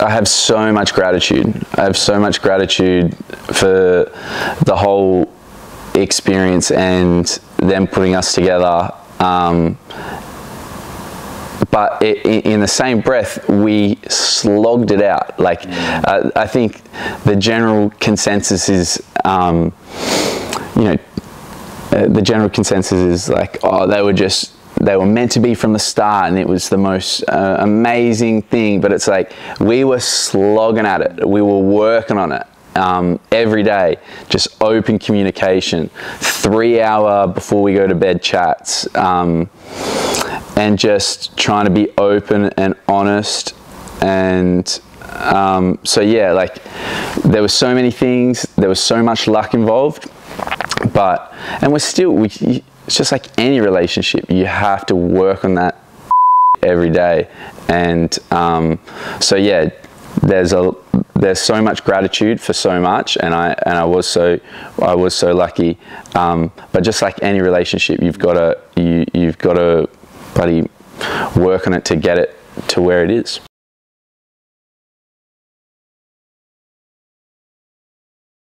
I have so much gratitude. I have so much gratitude for the whole experience and them putting us together. Um, but it, in the same breath, we slogged it out. Like, uh, I think the general consensus is, um, you know, uh, the general consensus is like, oh, they were just they were meant to be from the start and it was the most uh, amazing thing but it's like we were slogging at it. We were working on it um, every day just open communication three hour before we go to bed chats um, and just trying to be open and honest and um, so yeah like there were so many things there was so much luck involved but and we're still we it's just like any relationship you have to work on that every day. And um, so yeah there's a there's so much gratitude for so much and I and I was so I was so lucky. Um, but just like any relationship you've got to you, you've got to buddy work on it to get it to where it is